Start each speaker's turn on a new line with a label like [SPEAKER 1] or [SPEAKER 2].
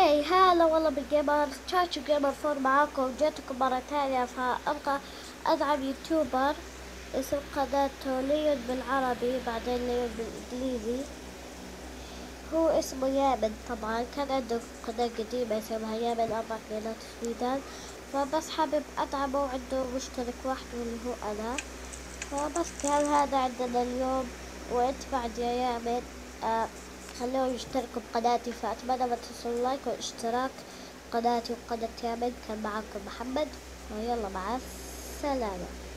[SPEAKER 1] Hi هلا والله بال gamer. تشاتشو Gamer Four معاكم جيتكم مرة تانية فأبقى أدعم YouTuber اسم قناته ليون بالعربي بعدين ليون بالإنجليزي. هو اسمه يامن طبعا كان عنده قناة قديمة اسمها يامن أربع قنوات سويدان فبس حابب أدعمه وعنده مشترك واحد واللي هو أنا. فبس كان هذا عندنا اليوم وأنت بعد يا يامن. آه خلوهم يشتركوا بقناتي فأتمنى ما تنسوا لايك والاشتراك قناتي وقناة يامن كان معكم محمد ويلا مع السلامة.